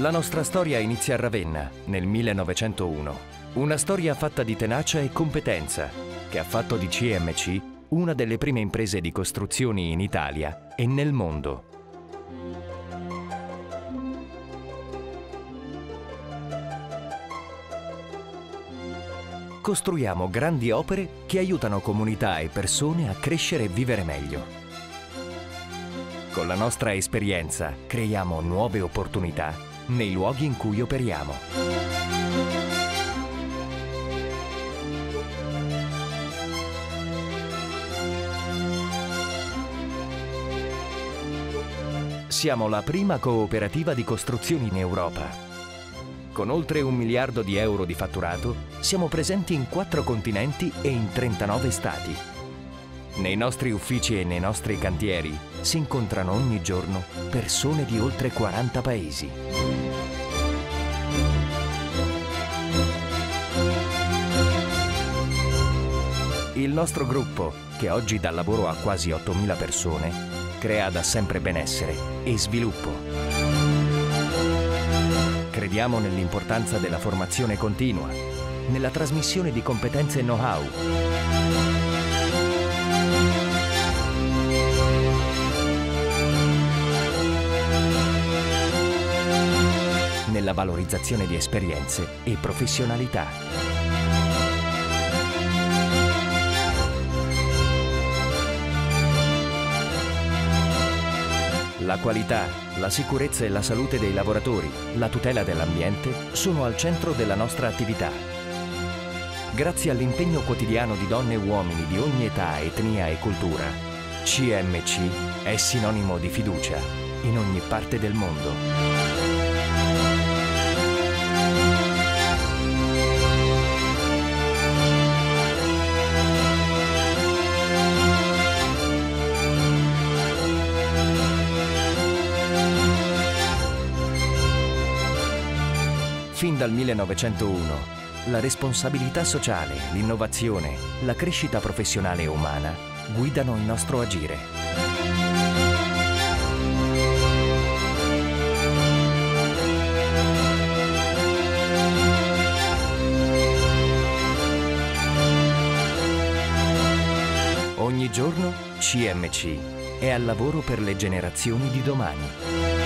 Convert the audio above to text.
La nostra storia inizia a Ravenna, nel 1901. Una storia fatta di tenacia e competenza, che ha fatto di CMC una delle prime imprese di costruzioni in Italia e nel mondo. Costruiamo grandi opere che aiutano comunità e persone a crescere e vivere meglio. Con la nostra esperienza creiamo nuove opportunità nei luoghi in cui operiamo. Siamo la prima cooperativa di costruzioni in Europa. Con oltre un miliardo di euro di fatturato, siamo presenti in quattro continenti e in 39 stati. Nei nostri uffici e nei nostri cantieri si incontrano ogni giorno persone di oltre 40 paesi. Il nostro gruppo, che oggi dà lavoro a quasi 8.000 persone, crea da sempre benessere e sviluppo. Crediamo nell'importanza della formazione continua, nella trasmissione di competenze e know-how. Nella valorizzazione di esperienze e professionalità. La qualità, la sicurezza e la salute dei lavoratori, la tutela dell'ambiente sono al centro della nostra attività. Grazie all'impegno quotidiano di donne e uomini di ogni età, etnia e cultura, CMC è sinonimo di fiducia in ogni parte del mondo. Fin dal 1901, la responsabilità sociale, l'innovazione, la crescita professionale e umana guidano il nostro agire. Ogni giorno CMC è al lavoro per le generazioni di domani.